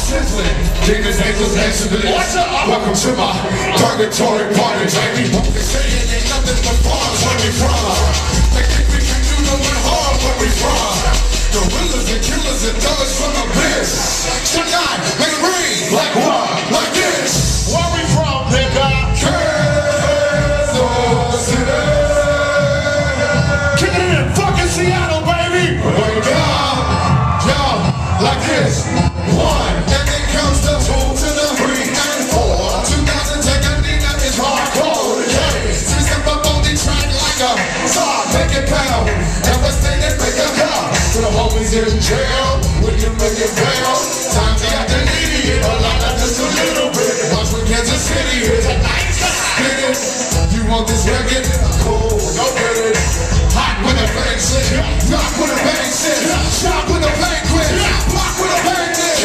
sizzling. Accident. What's up? Welcome to my purgatory party, baby. They say it ain't nothing but farms where we jail, when you make it bail. Time to act an idiot, a lot, not just a little bit. Watch when Kansas City is tonight. Get it? You want this record? Cool, go get it. Hot with a bang shit, rock with a bang shit, shot with a bang quit, block with a bang dick.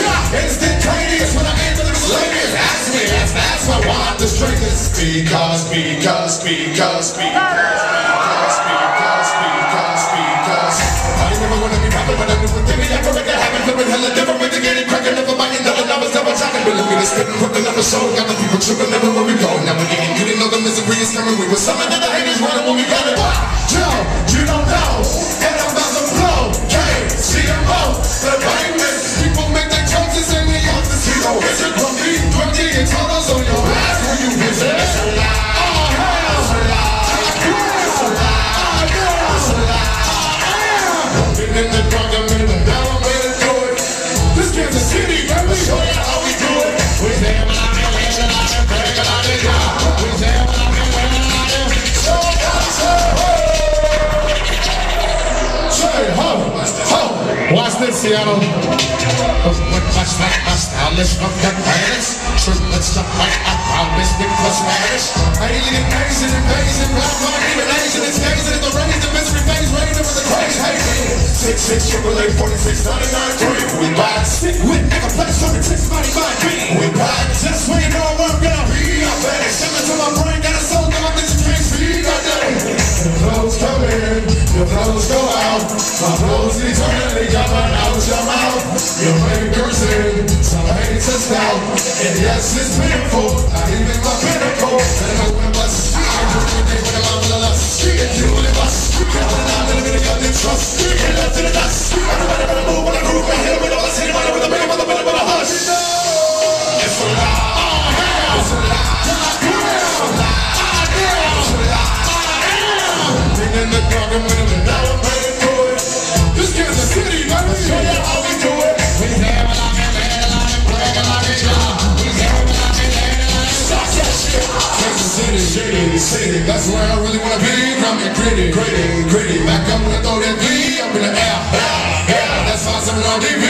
Instantaneous when I aim for the miscellaneous. Ask me, that's, that's why I'm the straightest. Because, because, because, because, because, because, this spitting, up a show. Got the people tripping everywhere we go. Now we're getting, you didn't know the misery is coming. We were summoned to the haters running when we got it. What? Joe, you don't know. And I'm about to blow. K, CMO, the famous. People make their jokes and we on the zero. Is it grumpy, grunty, and totos on your ass when you visit? Oh, ah, hell. Ah, Been ah, in the drunk, I'm in the now This, Seattle. My stylish from the pants. Triplets like I promise, big plus Spanish. Alien, Asian, invasion, black, even Asian, it's gazing at the rays, the mystery phase, rain over the craze, hey. Six, six, triple eight, forty-six, ninety-nine, three. We ride, stick with, nigga, play something, takes money, my beat. We ride, just when you know flows eternally coming out your mouth. Your anchor's in, some hate us down. And yes, it's painful, not even my pinnacle. Kansas City, city. That's where I really wanna be. Come and gritty, gritty, gritty. Back up when I throw that V up in the air. Yeah, yeah. That's why I'm on TV.